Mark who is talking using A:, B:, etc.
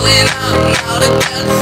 A: falling out, out of touch.